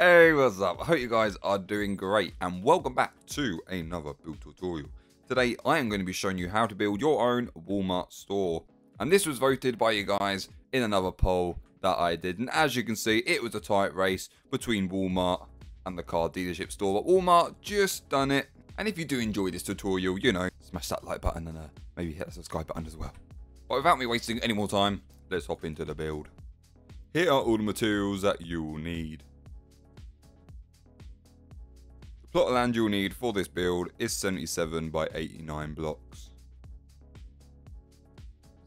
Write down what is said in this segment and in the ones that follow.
Hey, what's up? I hope you guys are doing great and welcome back to another build tutorial. Today I am going to be showing you how to build your own Walmart store. And this was voted by you guys in another poll that I did. And as you can see, it was a tight race between Walmart and the car dealership store. But Walmart just done it. And if you do enjoy this tutorial, you know, smash that like button and uh, maybe hit the subscribe button as well. But without me wasting any more time, let's hop into the build. Here are all the materials that you will need. Plot of land you'll need for this build is 77 by 89 blocks.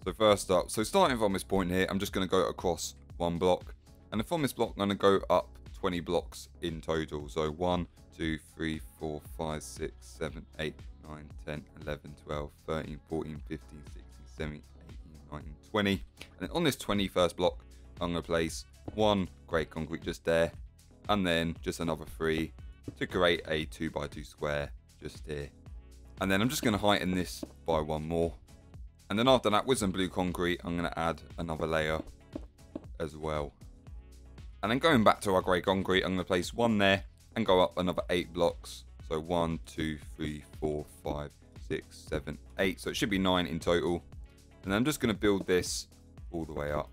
So first up, so starting from this point here, I'm just going to go across one block. And from this block, I'm going to go up 20 blocks in total. So 1, 2, 3, 4, 5, 6, 7, 8, 9, 10, 11, 12, 13, 14, 15, 16, 17, 18, 19, 20. And then on this 21st block, I'm going to place one grey concrete just there. And then just another three to create a 2x2 square just here. And then I'm just going to heighten this by one more. And then after that, with some blue concrete, I'm going to add another layer as well. And then going back to our grey concrete, I'm going to place one there and go up another eight blocks. So one, two, three, four, five, six, seven, eight. So it should be nine in total. And I'm just going to build this all the way up.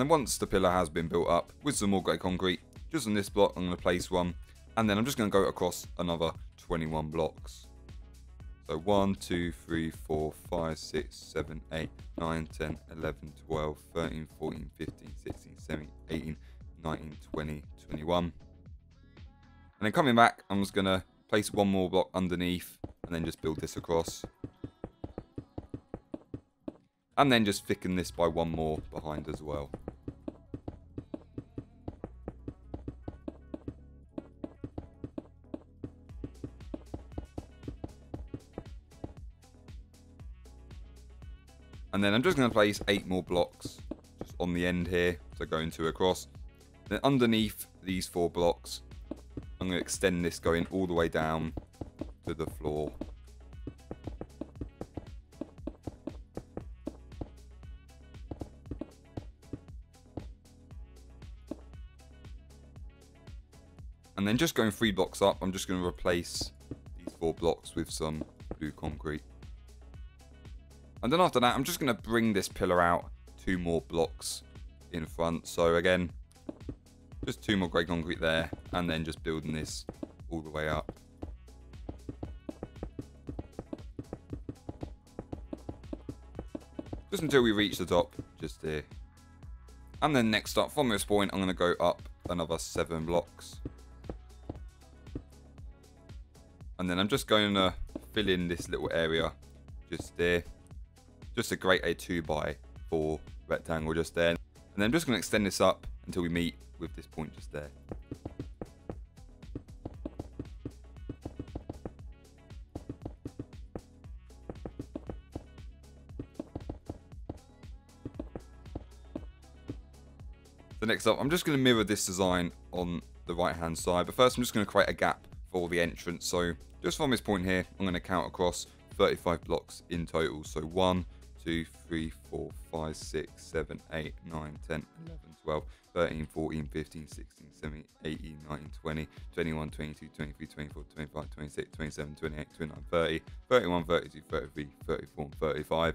And then once the pillar has been built up with some more grey concrete, just on this block I'm going to place one. And then I'm just going to go across another 21 blocks. So 1, 2, 3, 4, 5, 6, 7, 8, 9, 10, 11, 12, 13, 14, 15, 16, 17, 18, 19, 20, 21. And then coming back, I'm just going to place one more block underneath and then just build this across. And then just thicken this by one more behind as well. And then I'm just going to place eight more blocks just on the end here, so going two across. Then underneath these four blocks, I'm going to extend this going all the way down to the floor. And then just going three blocks up, I'm just going to replace these four blocks with some blue concrete. And then after that, I'm just going to bring this pillar out two more blocks in front. So again, just two more grey concrete there, and then just building this all the way up. Just until we reach the top, just here. And then next up, from this point, I'm going to go up another seven blocks. And then I'm just going to fill in this little area just there just a great a 2 by 4 rectangle just there. And then I'm just going to extend this up until we meet with this point just there. So next up, I'm just going to mirror this design on the right hand side. But first, I'm just going to create a gap for the entrance. So just from this point here, I'm going to count across 35 blocks in total. So 1, 2, 3, 4, 5, 6, 7, 8, 9, 10, 11, 12, 13, 14, 15, 16, 17, 18, 19, 20, 21, 22, 23, 24, 25, 26, 27, 28, 29, 30, 31, 32, 33, 34, and 35.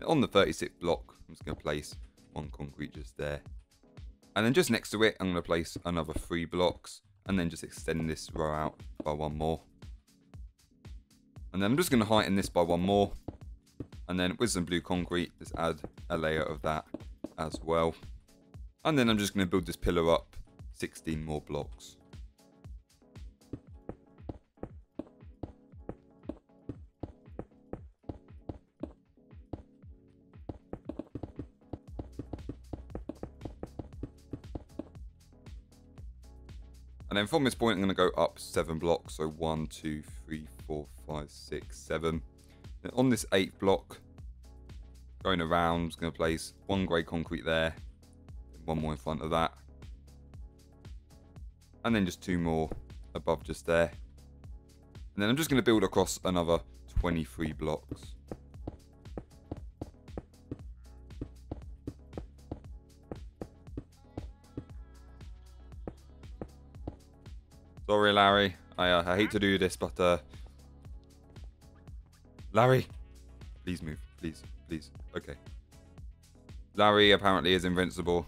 And on the 36th block, I'm just going to place one concrete just there. And then just next to it, I'm going to place another three blocks and then just extend this row out by one more. And then I'm just going to heighten this by one more and then with some blue concrete, just add a layer of that as well. And then I'm just going to build this pillar up 16 more blocks. And then from this point, I'm going to go up seven blocks. So one, two, three, four, five, six, seven on this eighth block, going around, I'm just going to place one grey concrete there, one more in front of that, and then just two more above just there. And then I'm just going to build across another 23 blocks. Sorry, Larry. I, uh, I hate to do this, but uh, Larry, please move, please, please. Okay. Larry apparently is invincible.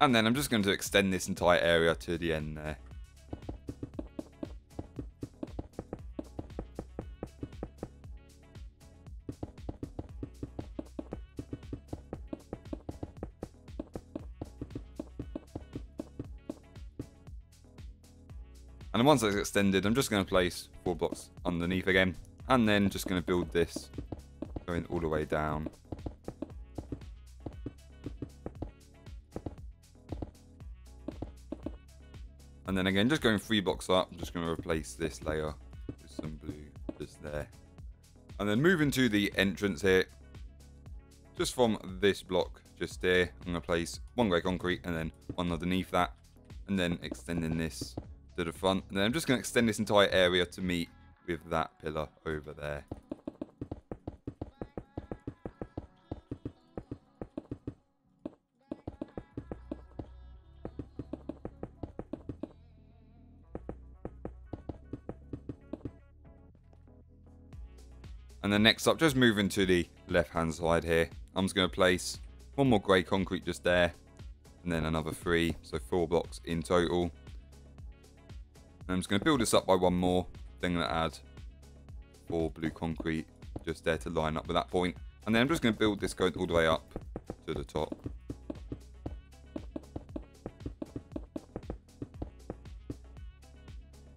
And then I'm just going to extend this entire area to the end there. And once it's extended, I'm just going to place four blocks underneath again. And then just going to build this going all the way down. And then again, just going three blocks up, I'm just going to replace this layer with some blue just there. And then moving to the entrance here, just from this block just there, I'm going to place one grey concrete and then one underneath that. And then extending this to the front. And then I'm just going to extend this entire area to meet with that pillar over there. And then next up, just moving to the left hand side here, I'm just going to place one more grey concrete just there, and then another three, so four blocks in total. And I'm just going to build this up by one more, then going to add four blue concrete just there to line up with that point. And then I'm just going to build this going all the way up to the top.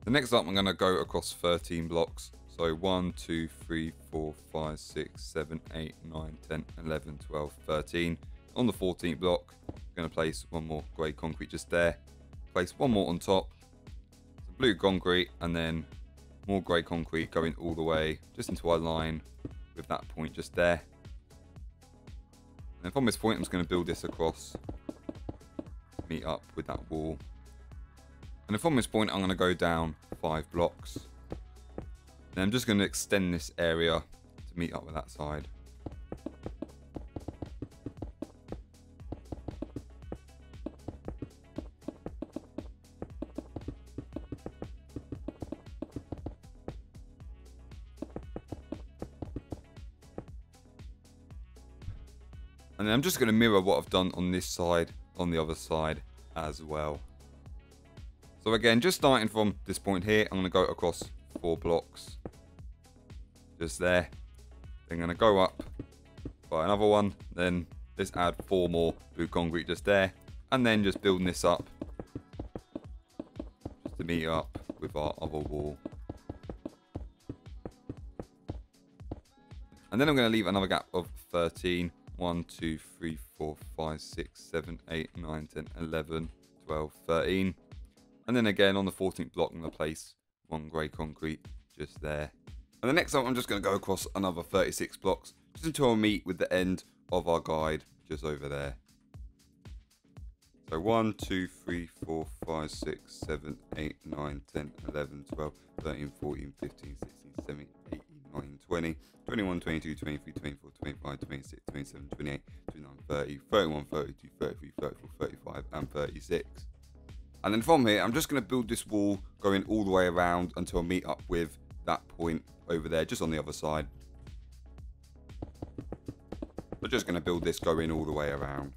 The next up, I'm going to go across 13 blocks. So 1, 2, 3, 4, 5, 6, 7, 8, 9, 10, 11, 12, 13. On the 14th block, I'm going to place one more grey concrete just there. Place one more on top. Blue concrete and then more grey concrete going all the way just into our line with that point just there. And from this point, I'm just going to build this across meet up with that wall. And from this point, I'm going to go down five blocks. Then I'm just going to extend this area to meet up with that side. Just going to mirror what I've done on this side, on the other side as well. So again, just starting from this point here, I'm going to go across four blocks. Just there. Then I'm going to go up by another one. Then just add four more blue concrete just there. And then just building this up. Just to meet up with our other wall. And then I'm going to leave another gap of 13 1, 2, 3, 4, 5, 6, 7, 8, 9, 10, 11, 12, 13. And then again on the 14th block, I'm going to place one grey concrete just there. And the next time, I'm just going to go across another 36 blocks just until I meet with the end of our guide just over there. So 1, 2, 3, 4, 5, 6, 7, 8, 9, 10, 11, 12, 13, 14, 15, 16, 17, 18, 19, 20, 21, 22, 23, 24, 25, 26, 27, 28, 29, 30, 31, 32, 33, 34, 35, and 36. And then from here, I'm just going to build this wall going all the way around until I meet up with that point over there, just on the other side. I'm just going to build this going all the way around.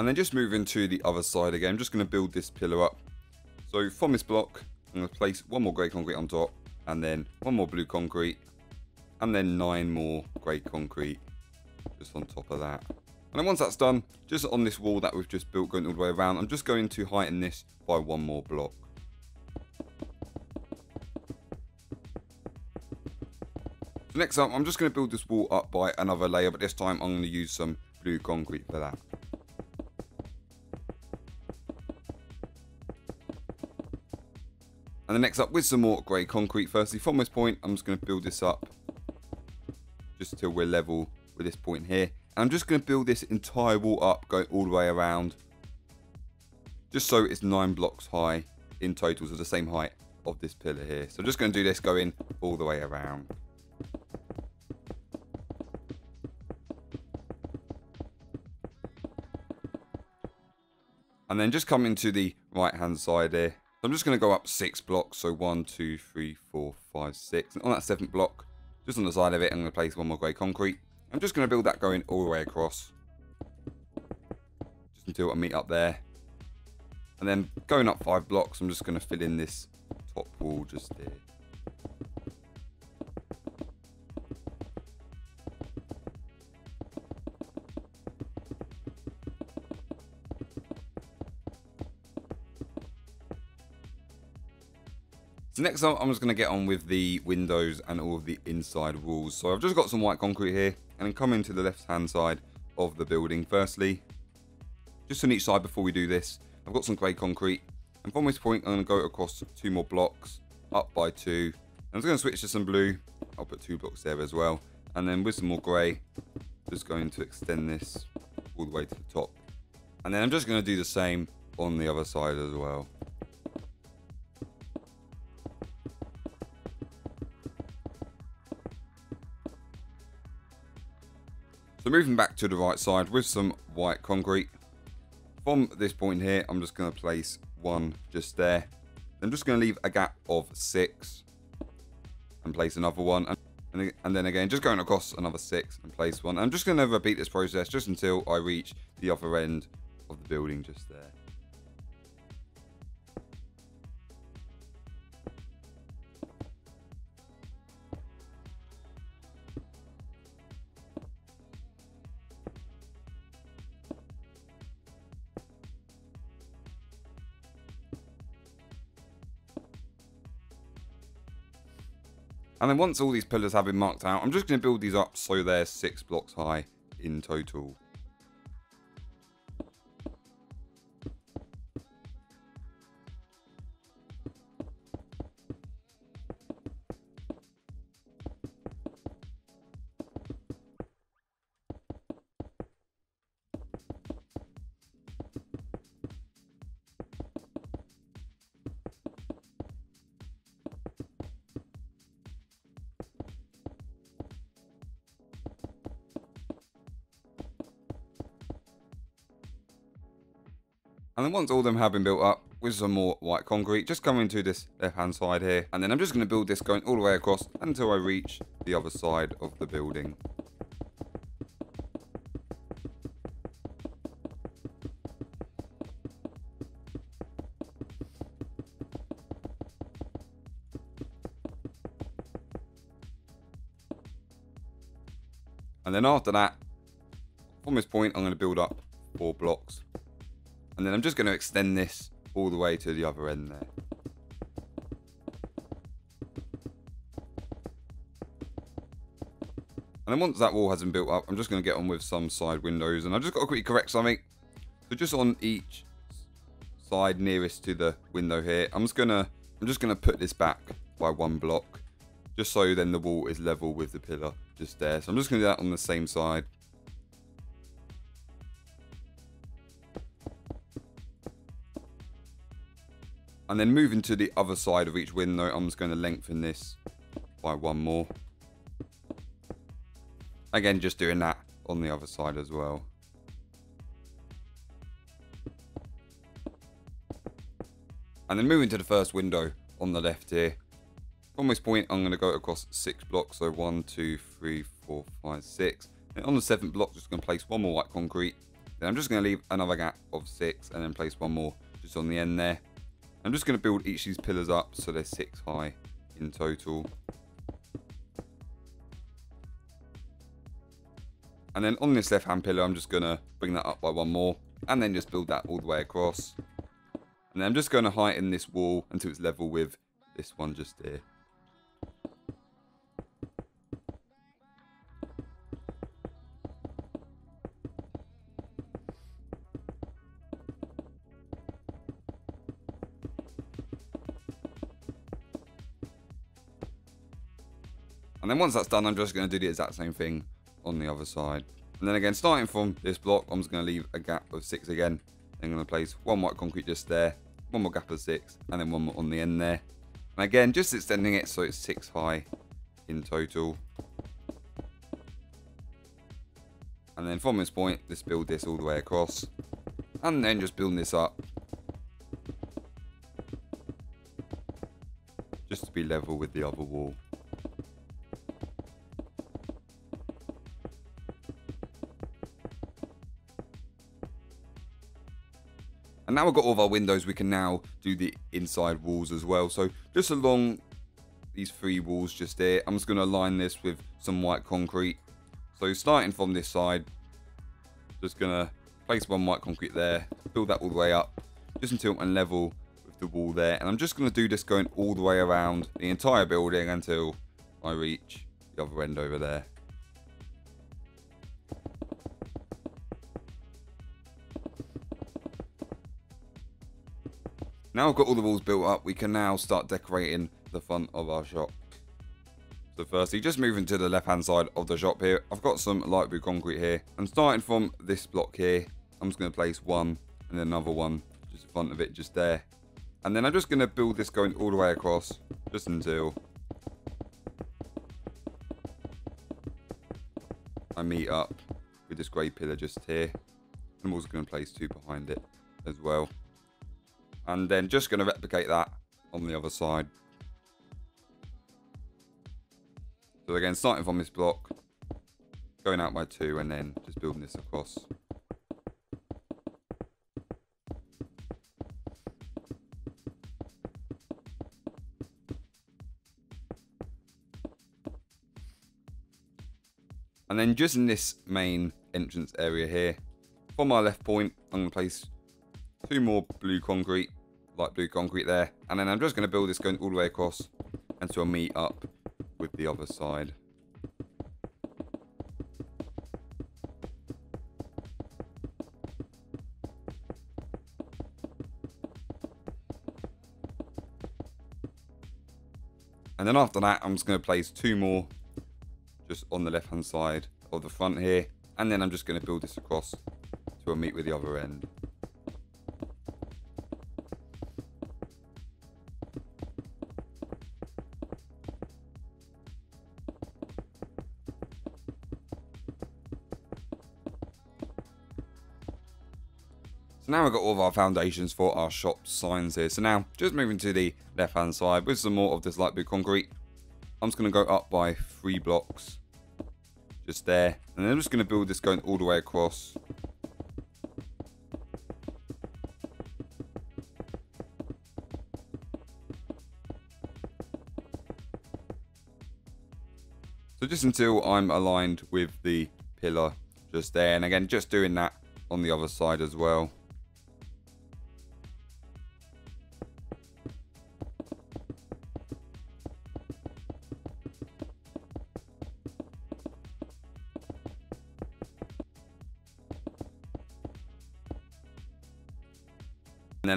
And then just moving to the other side again, I'm just going to build this pillar up. So from this block, I'm going to place one more grey concrete on top, and then one more blue concrete, and then nine more grey concrete just on top of that. And then once that's done, just on this wall that we've just built going all the way around, I'm just going to heighten this by one more block. So next up, I'm just going to build this wall up by another layer, but this time I'm going to use some blue concrete for that. And then next up with some more grey concrete. Firstly, from this point, I'm just going to build this up just till we're level with this point here. And I'm just going to build this entire wall up, going all the way around. Just so it's nine blocks high in total, so the same height of this pillar here. So I'm just going to do this going all the way around. And then just coming to the right hand side here. I'm just going to go up six blocks. So one, two, three, four, five, six. And on that seventh block, just on the side of it, I'm going to place one more grey concrete. I'm just going to build that going all the way across. Just until I meet up there. And then going up five blocks, I'm just going to fill in this top wall just here. So next up, I'm just going to get on with the windows and all of the inside walls. So I've just got some white concrete here and then come into the left hand side of the building. Firstly, just on each side before we do this, I've got some grey concrete. And from this point, I'm going to go across two more blocks, up by two. I'm just going to switch to some blue. I'll put two blocks there as well. And then with some more grey, just going to extend this all the way to the top. And then I'm just going to do the same on the other side as well. Moving back to the right side with some white concrete. From this point here, I'm just going to place one just there. I'm just going to leave a gap of six and place another one. And, and then again, just going across another six and place one. I'm just going to repeat this process just until I reach the other end of the building just there. And then once all these pillars have been marked out, I'm just going to build these up so they're six blocks high in total. And once all them have been built up, with some more white concrete, just coming to this left hand side here. And then I'm just going to build this going all the way across until I reach the other side of the building. And then after that, from this point, I'm going to build up four blocks and then I'm just going to extend this all the way to the other end there. And then once that wall has been built up, I'm just going to get on with some side windows. And I've just got to quickly correct something. So just on each side nearest to the window here, I'm just going to I'm just going to put this back by one block. Just so then the wall is level with the pillar just there. So I'm just going to do that on the same side. And then moving to the other side of each window, I'm just going to lengthen this by one more. Again, just doing that on the other side as well. And then moving to the first window on the left here. From this point, I'm going to go across six blocks. So one, two, three, four, five, six. And on the seventh block, just going to place one more white concrete. Then I'm just going to leave another gap of six and then place one more just on the end there. I'm just going to build each of these pillars up so they're six high in total. And then on this left hand pillar, I'm just going to bring that up by one more and then just build that all the way across. And then I'm just going to heighten this wall until it's level with this one just here. And then once that's done, I'm just going to do the exact same thing on the other side. And then again, starting from this block, I'm just going to leave a gap of six again. I'm going to place one white concrete just there, one more gap of six, and then one more on the end there. And again, just extending it so it's six high in total. And then from this point, let's build this all the way across. And then just building this up. Just to be level with the other wall. And now we've got all of our windows, we can now do the inside walls as well. So just along these three walls just there, I'm just going to align this with some white concrete. So starting from this side, just going to place one white concrete there, build that all the way up, just until I'm level with the wall there. And I'm just going to do this going all the way around the entire building until I reach the other end over there. Now I've got all the walls built up, we can now start decorating the front of our shop. So firstly, just moving to the left hand side of the shop here, I've got some light blue concrete here. And starting from this block here, I'm just going to place one and then another one just in front of it, just there. And then I'm just going to build this going all the way across, just until I meet up with this grey pillar just here. I'm also going to place two behind it as well. And then just going to replicate that on the other side. So again, starting from this block, going out by two, and then just building this across. And then just in this main entrance area here, from my left point, I'm going to place two more blue concrete, light blue concrete there. And then I'm just going to build this going all the way across until I meet up with the other side. And then after that, I'm just going to place two more just on the left hand side of the front here. And then I'm just going to build this across to a meet with the other end. So now we've got all of our foundations for our shop signs here. So now, just moving to the left-hand side with some more of this light blue concrete. I'm just going to go up by three blocks. Just there. And then I'm just going to build this going all the way across. So just until I'm aligned with the pillar just there. And again, just doing that on the other side as well.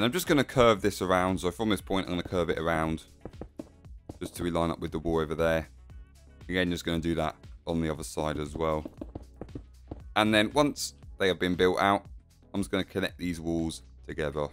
And I'm just going to curve this around. So from this point, I'm going to curve it around just to line up with the wall over there. Again, just going to do that on the other side as well. And then once they have been built out, I'm just going to connect these walls together.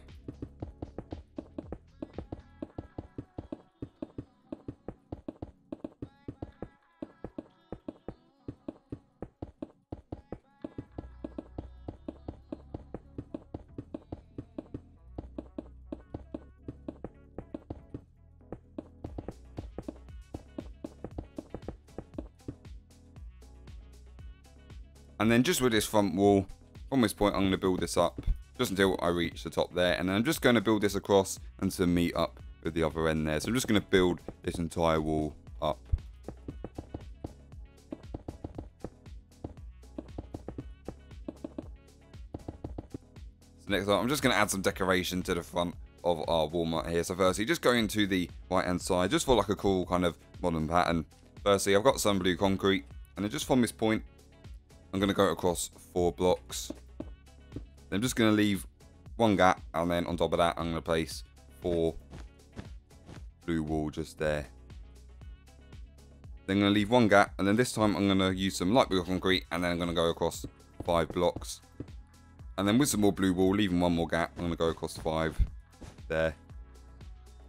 And then just with this front wall, from this point I'm going to build this up just until I reach the top there. And then I'm just going to build this across and to meet up with the other end there. So I'm just going to build this entire wall up. Next up, I'm just going to add some decoration to the front of our Walmart here. So firstly, just going to the right hand side, just for like a cool kind of modern pattern. Firstly, I've got some blue concrete, and then just from this point, I'm going to go across four blocks. I'm just going to leave one gap, and then on top of that, I'm going to place four blue wool just there. Then I'm going to leave one gap, and then this time I'm going to use some light blue concrete, and then I'm going to go across five blocks. And then with some more blue wool, leaving one more gap, I'm going to go across five there.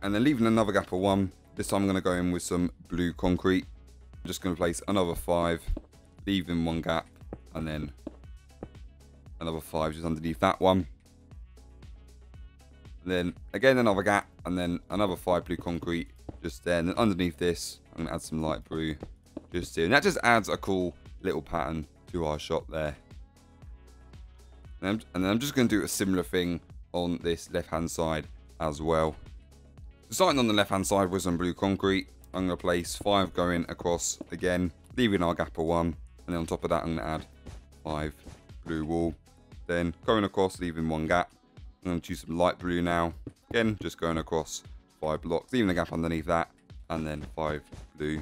And then leaving another gap of one. This time I'm going to go in with some blue concrete. I'm just going to place another five, leaving one gap, and then another five just underneath that one. And then again another gap, and then another five blue concrete just there. And then underneath this, I'm going to add some light blue just here. And that just adds a cool little pattern to our shop there. And, then I'm just going to do a similar thing on this left hand side as well. Starting on the left hand side with some blue concrete, I'm going to place five going across again, leaving our gap of one. And then on top of that, I'm going to add five blue wool. Then going across, leaving one gap. I'm going to choose some light blue now. Again, just going across five blocks, leaving a gap underneath that, and then five blue.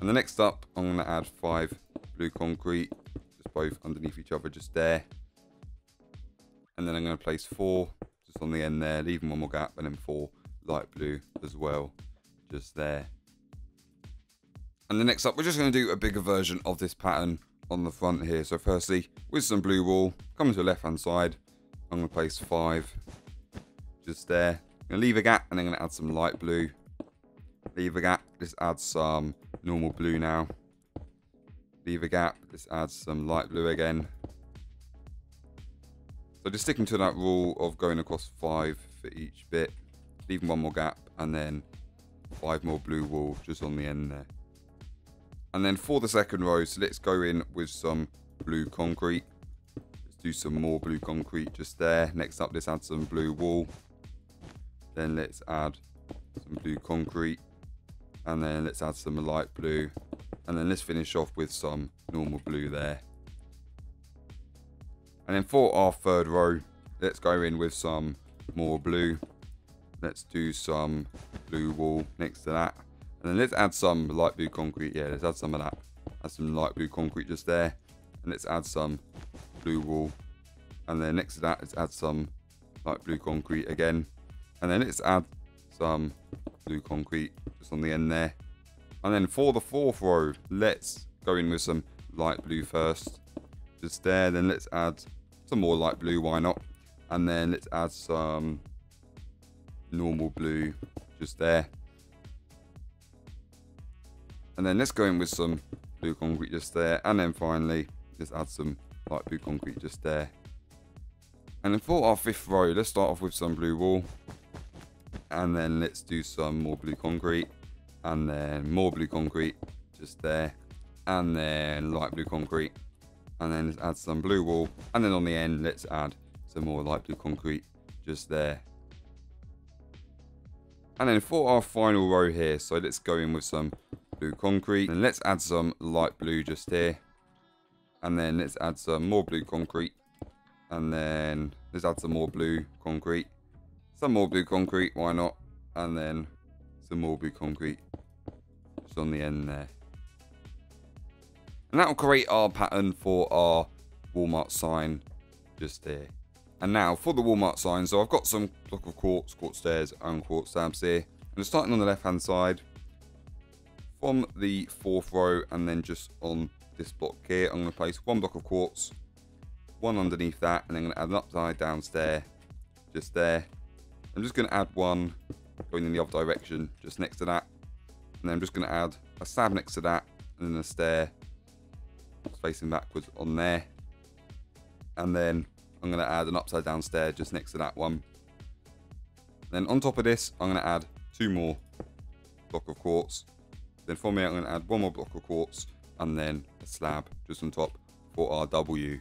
And the next up, I'm going to add five blue concrete, just both underneath each other, just there. And then I'm going to place four just on the end there, leaving one more gap, and then four light blue as well, just there. And the next up, we're just going to do a bigger version of this pattern on the front here. So firstly, with some blue wool, coming to the left hand side, I'm going to place five just there. I'm going to leave a gap and then I'm going to add some light blue. Leave a gap, just add some normal blue now. Leave a gap, just add some light blue again. So just sticking to that rule of going across five for each bit. Leaving one more gap and then five more blue wool just on the end there. And then for the second row, so let's go in with some blue concrete. Let's do some more blue concrete just there. Next up, let's add some blue wool. Then let's add some blue concrete. And then let's add some light blue. And then let's finish off with some normal blue there. And then for our third row, let's go in with some more blue. Let's do some blue wool next to that. And then let's add some light blue concrete. Yeah, let's add some of that. Add some light blue concrete just there. And let's add some blue wool. And then next to that, let's add some light blue concrete again. And then let's add some blue concrete just on the end there. And then for the fourth row, let's go in with some light blue first. Just there. Then let's add some more light blue. Why not? And then let's add some normal blue just there. And then let's go in with some blue concrete just there. And then finally, just add some light blue concrete just there. And then for our fifth row, let's start off with some blue wool. And then let's do some more blue concrete. And then more blue concrete just there. And then light blue concrete. And then let's add some blue wool. And then on the end, let's add some more light blue concrete just there. And then for our final row here, so let's go in with some blue concrete. And let's add some light blue just here. And then let's add some more blue concrete. And then let's add some more blue concrete. Some more blue concrete, why not? And then some more blue concrete just on the end there. And that will create our pattern for our Walmart sign just there. And now for the Walmart sign, so I've got some block of quartz, quartz stairs and quartz slabs here. And starting on the left hand side, from the fourth row and then just on this block here, I'm going to place one block of quartz, one underneath that, and then I'm going to add an upside down stair just there. I'm just going to add one going in the other direction just next to that. And then I'm just going to add a slab next to that and then a stair facing backwards on there. And then I'm going to add an upside down stair just next to that one. Then on top of this, I'm going to add two more block of quartz then from here, I'm going to add one more block of quartz and then a slab just on top for our W.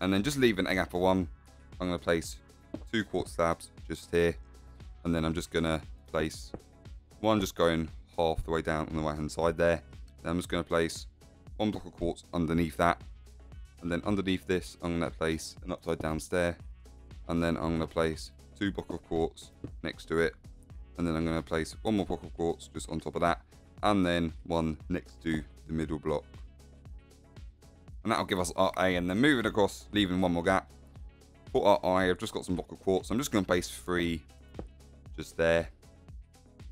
And then just leaving a gap of one, I'm going to place two quartz slabs just here. And then I'm just going to place one just going half the way down on the right hand side there. Then I'm just going to place one block of quartz underneath that. And then underneath this, I'm going to place an upside down stair. And then I'm going to place two block of quartz next to it and then I'm going to place one more block of quartz just on top of that and then one next to the middle block and that'll give us our A and then moving across leaving one more gap for our I I've just got some block of quartz I'm just going to place three just there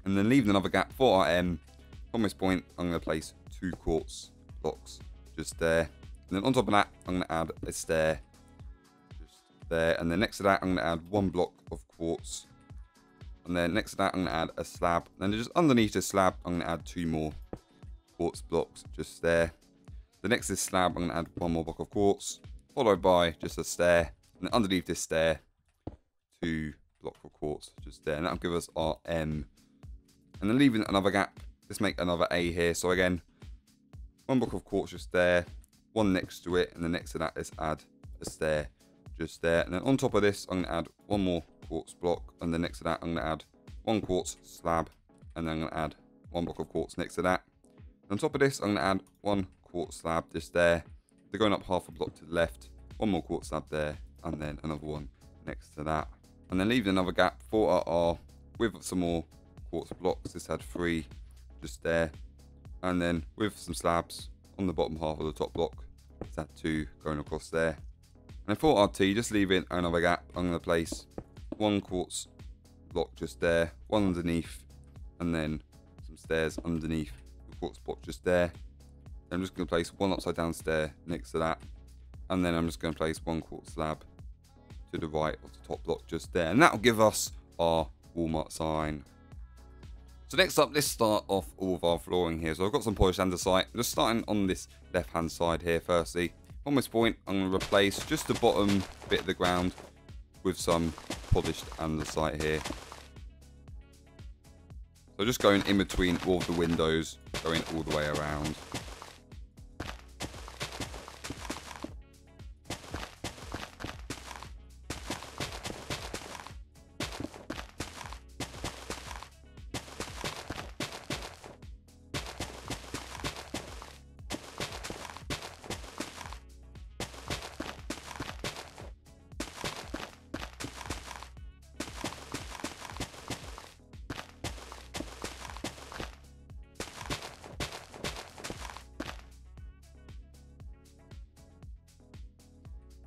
and then leaving another gap for our M. From this point, I'm going to place two quartz blocks just there. And then on top of that, I'm going to add a stair just there. And then next to that, I'm going to add one block of quartz. And then next to that, I'm going to add a slab. Then just underneath the slab, I'm going to add two more quartz blocks just there. The next is slab, I'm going to add one more block of quartz, followed by just a stair. And underneath this stair, two block of quartz just there. And that'll give us our M. And then leaving another gap, let's make another A here. So again, one block of quartz just there, one next to it, and the next to that, let's add a stair just there. And then on top of this, I'm going to add one more quartz block, and then next to that, I'm going to add one quartz slab, and then I'm going to add one block of quartz next to that. On top of this, I'm going to add one quartz slab just there. They're going up half a block to the left, one more quartz slab there, and then another one next to that. And then leaving another gap for our with some more quartz blocks. This had three just there. And then with some slabs on the bottom half of the top block, that two going across there. And for RT, just leaving another gap, I'm going to place one quartz block just there, one underneath, and then some stairs underneath the quartz block just there. I'm just going to place one upside down stair next to that, and then I'm just going to place one quartz slab to the right of the top block just there, and that'll give us our Walmart sign. So next up, let's start off all of our flooring here. So I've got some polished andesite. Just starting on this left-hand side here firstly. On this point, I'm going to replace just the bottom bit of the ground with some polished andesite here. So just going in between all the windows, going all the way around.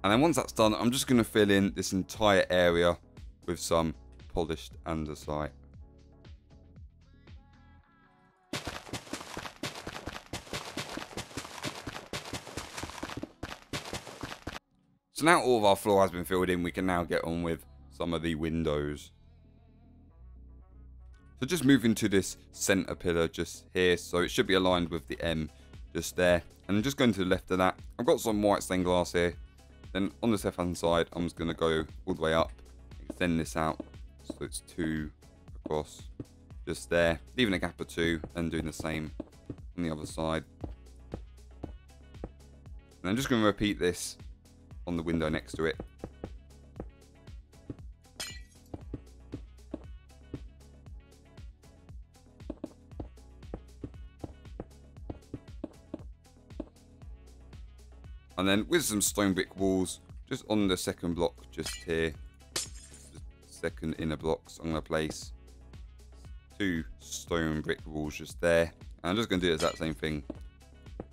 And then once that's done, I'm just going to fill in this entire area with some polished andesite. So now all of our floor has been filled in, we can now get on with some of the windows. So just moving to this center pillar just here, so it should be aligned with the M just there. And I'm just going to the left of that, I've got some white stained glass here then on the left hand side, I'm just going to go all the way up, extend this out so it's two across just there, leaving a gap of two, and doing the same on the other side. And I'm just going to repeat this on the window next to it. And then with some stone brick walls, just on the second block, just here, second inner blocks, I'm going to place two stone brick walls just there. And I'm just going to do the exact same thing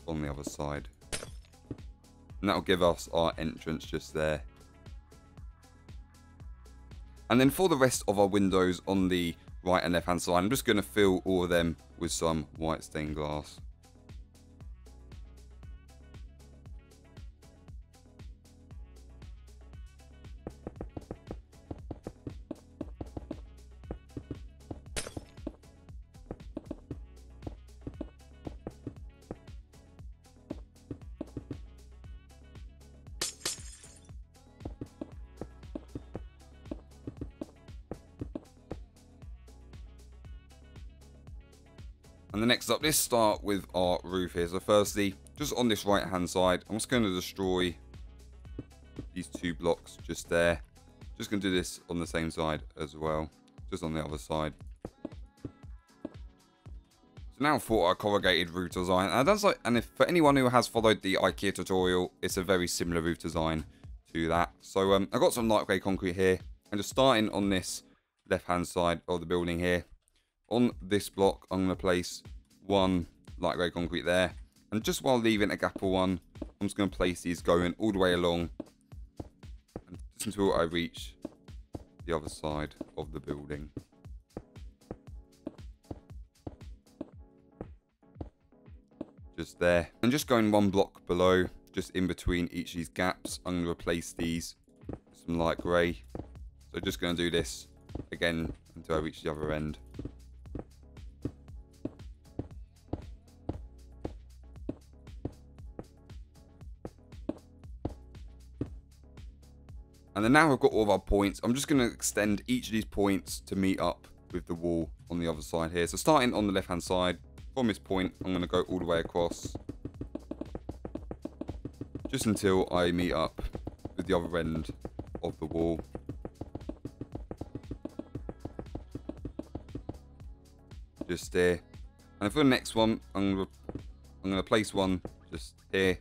on the other side. And that'll give us our entrance just there. And then for the rest of our windows on the right and left hand side, I'm just going to fill all of them with some white stained glass. Next up, let's start with our roof here. So firstly, just on this right hand side, I'm just going to destroy these two blocks just there. Just going to do this on the same side as well, just on the other side. So now for our corrugated roof design, and that's like, and if for anyone who has followed the IKEA tutorial, it's a very similar roof design to that. So um, I've got some light grey concrete here, and just starting on this left hand side of the building here, on this block, I'm going to place one light grey concrete there. And just while leaving a gap of one, I'm just going to place these going all the way along until I reach the other side of the building. Just there. And just going one block below, just in between each of these gaps, I'm going to replace these with some light grey. So just going to do this again until I reach the other end. And then now I've got all of our points, I'm just going to extend each of these points to meet up with the wall on the other side here. So starting on the left hand side, from this point, I'm going to go all the way across. Just until I meet up with the other end of the wall. Just there. And for the next one, I'm going to place one just here.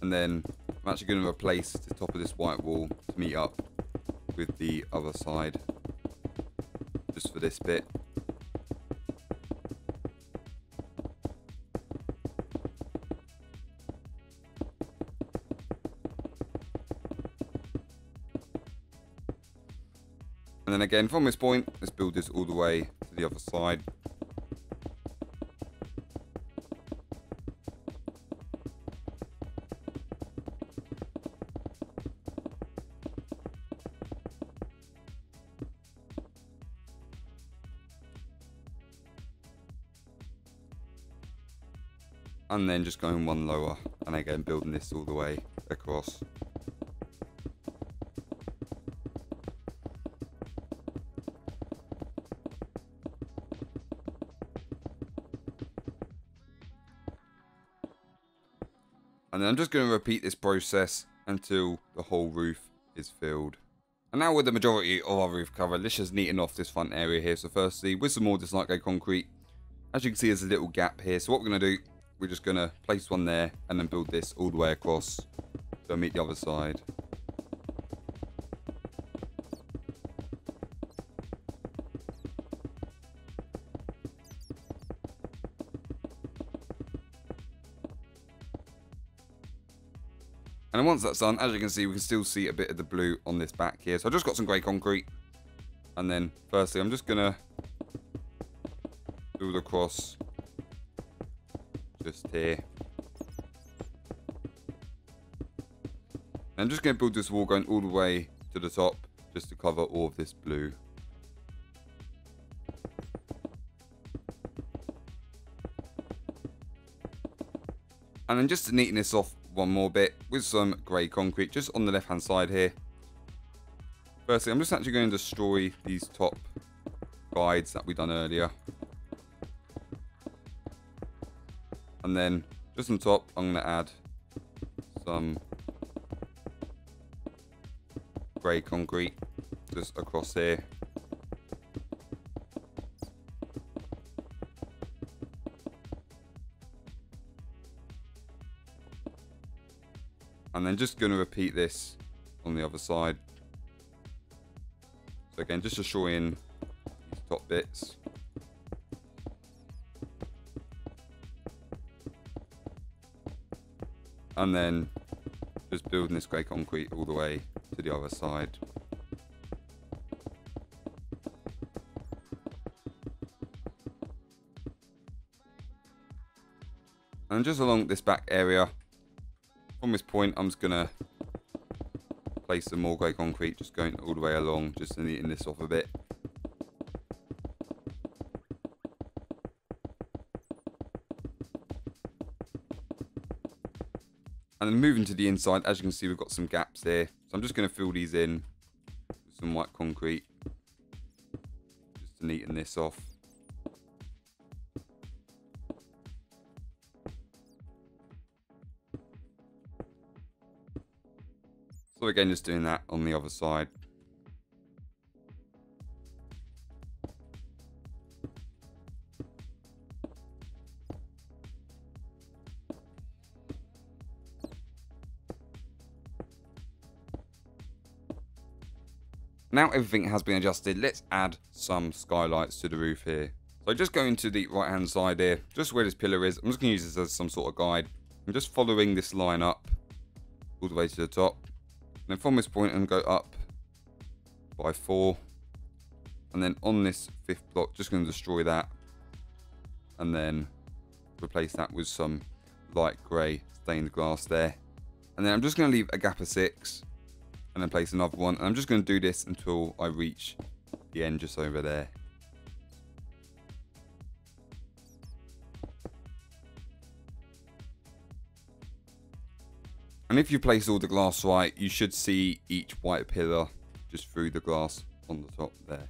And then I'm actually going to replace the top of this white wall to meet up with the other side. Just for this bit. And then again, from this point, let's build this all the way to the other side. And then just going one lower, and again building this all the way across. And then I'm just going to repeat this process until the whole roof is filled. And now with the majority of our roof covered, let's just neaten off this front area here. So firstly, with some more grey concrete, as you can see there's a little gap here. So what we're going to do, we're just going to place one there and then build this all the way across to meet the other side. And once that's done, as you can see, we can still see a bit of the blue on this back here. So I just got some grey concrete. And then, firstly, I'm just going to build across just here. I'm just going to build this wall going all the way to the top, just to cover all of this blue. And then just to neaten this off one more bit with some grey concrete just on the left hand side here. Firstly, I'm just actually going to destroy these top guides that we done earlier. And then just on top, I'm going to add some grey concrete just across here. And then just going to repeat this on the other side. So again, just to show in these top bits. And then just building this grey concrete all the way to the other side. And just along this back area, from this point, I'm just going to place some more grey concrete, just going all the way along, just neaten this off a bit. And then moving to the inside, as you can see, we've got some gaps here. So I'm just going to fill these in with some white concrete, just to neaten this off. So again, just doing that on the other side. Now everything has been adjusted, let's add some skylights to the roof here. So just going to the right hand side here, just where this pillar is, I'm just going to use this as some sort of guide. I'm just following this line up all the way to the top. Then from this point point, I'm going to go up by four. And then on this fifth block, just going to destroy that. And then replace that with some light grey stained glass there. And then I'm just going to leave a gap of six and then place another one. And I'm just going to do this until I reach the end just over there. And if you place all the glass right, you should see each white pillar just through the glass on the top there.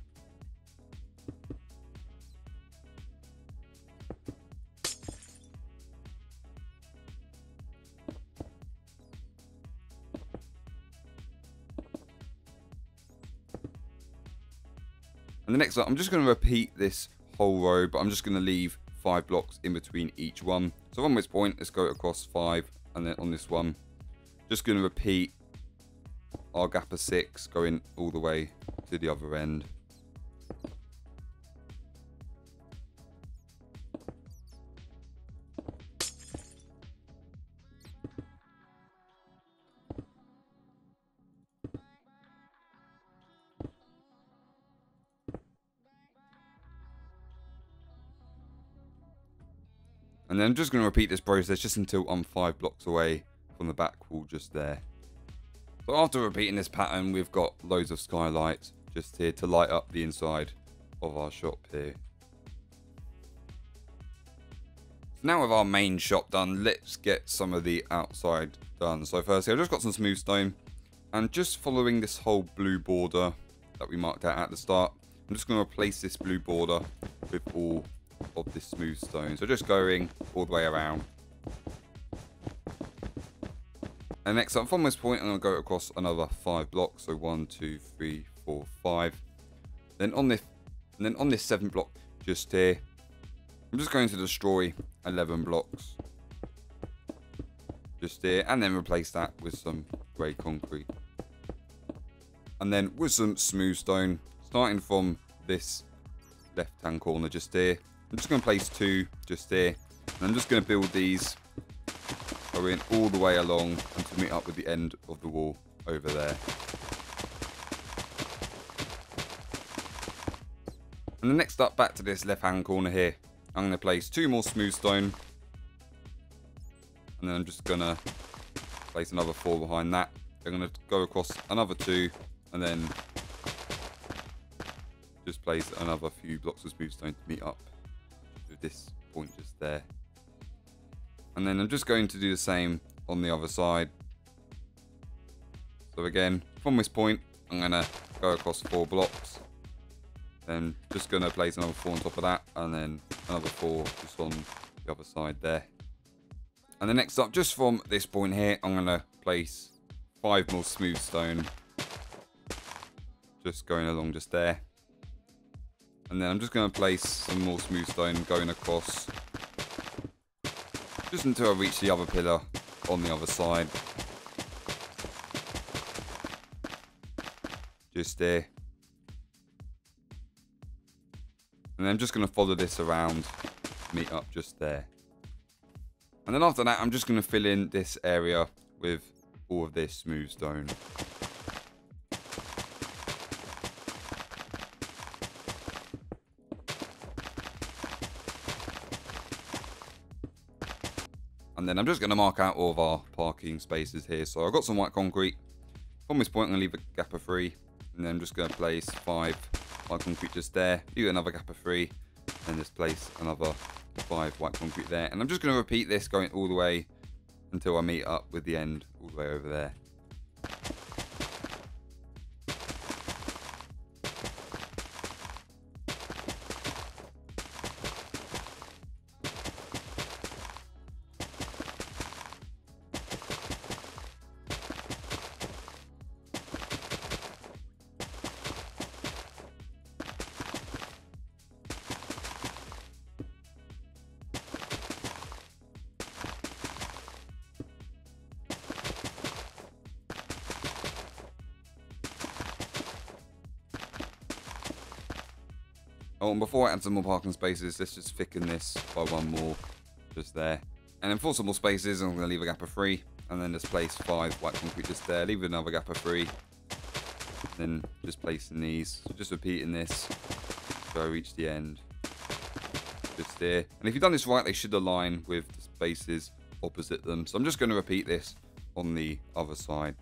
And the next one, I'm just going to repeat this whole row, but I'm just going to leave five blocks in between each one. So on this point, let's go across five, and then on this one, just going to repeat our gap of six going all the way to the other end. I'm just going to repeat this process just until I'm five blocks away from the back wall just there. So after repeating this pattern, we've got loads of skylights just here to light up the inside of our shop here. Now with our main shop done, let's get some of the outside done. So firstly, I've just got some smooth stone and just following this whole blue border that we marked out at the start, I'm just going to replace this blue border with all of this smooth stone. So just going all the way around. And next up from this point, I'm going to go across another five blocks. So one, two, three, four, five. Then on this, and then on this seventh block just here, I'm just going to destroy 11 blocks. Just here, and then replace that with some grey concrete. And then with some smooth stone, starting from this left hand corner just here, I'm just going to place two just there. And I'm just going to build these going all the way along until meet up with the end of the wall over there. And the next up, back to this left hand corner here, I'm going to place two more smooth stone. And then I'm just going to place another four behind that. I'm going to go across another two and then just place another few blocks of smooth stone to meet up this point just there. And then I'm just going to do the same on the other side. So again, from this point, I'm going to go across four blocks. Then just going to place another four on top of that. And then another four just on the other side there. And the next up, just from this point here, I'm going to place five more smooth stone. Just going along just there. And then I'm just going to place some more smooth stone going across. Just until I reach the other pillar on the other side. Just there. And then I'm just going to follow this around, meet up just there. And then after that, I'm just going to fill in this area with all of this smooth stone. Then I'm just going to mark out all of our parking spaces here. So I've got some white concrete. From this point, I'm going to leave a gap of three. And then I'm just going to place five white concrete just there. Leave another gap of three. And just place another five white concrete there. And I'm just going to repeat this going all the way until I meet up with the end all the way over there. Oh, and before I add some more parking spaces, let's just thicken this by one more, just there. And then for some more spaces, I'm going to leave a gap of three, and then just place five white concrete just there. Leave another gap of three, then just placing these. So just repeating this so I reach the end, just there. And if you've done this right, they should align with the spaces opposite them. So I'm just going to repeat this on the other side.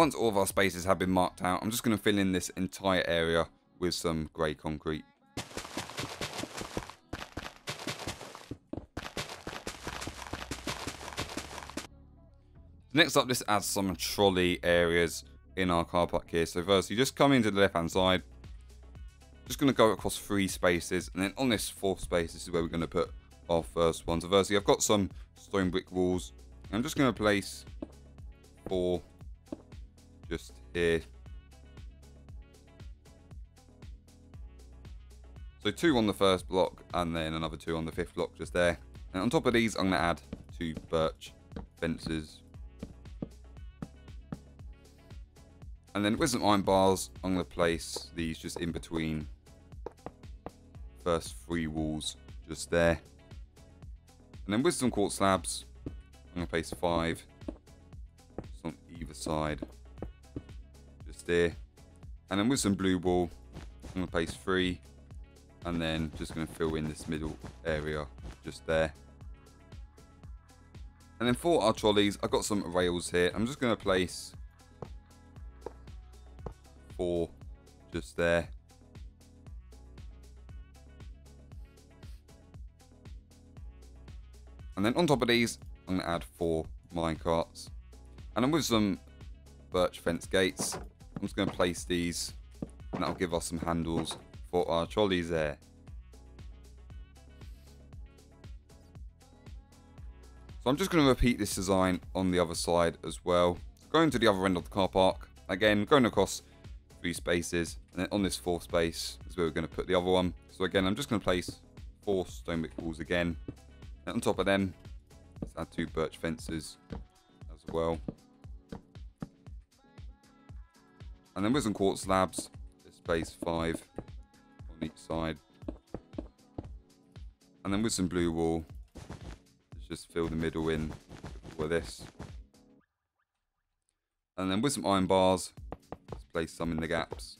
Once all of our spaces have been marked out, I'm just going to fill in this entire area with some grey concrete. Next up, this adds some trolley areas in our car park here. So first, you just come into the left-hand side. Just going to go across three spaces. And then on this fourth space, this is where we're going to put our first one. So firstly, I've got some stone brick walls. I'm just going to place four just here. So two on the first block and then another two on the fifth block just there. And on top of these, I'm going to add two birch fences. And then with some iron bars, I'm going to place these just in between first three walls just there. And then with some quartz slabs, I'm going to place five on either side just there. And then with some blue wool, I'm going to place three and then just going to fill in this middle area just there. And then for our trolleys, I've got some rails here. I'm just going to place four just there. And then on top of these, I'm going to add four minecarts. And then with some birch fence gates, I'm just going to place these and that'll give us some handles for our trolleys there. So I'm just going to repeat this design on the other side as well. Going to the other end of the car park, again going across three spaces, and then on this fourth space is where we're going to put the other one. So again, I'm just going to place four stone brick walls again. And on top of them, let's add two birch fences as well. And then with some quartz slabs, let's five on each side. And then with some blue wool, let's just fill the middle in with this. And then with some iron bars, let's place some in the gaps.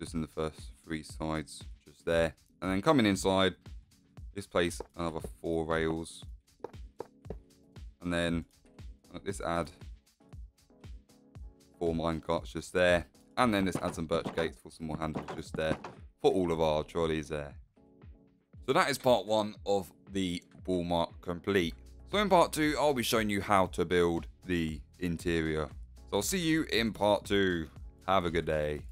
Just in the first three sides, just there. And then coming inside, let's place another four rails. And then uh, let's add four minecarts just there. And then let's add some birch gates for some more handles just there for all of our trolleys there. So that is part one of the Walmart complete. So in part two, I'll be showing you how to build the interior. So I'll see you in part two. Have a good day.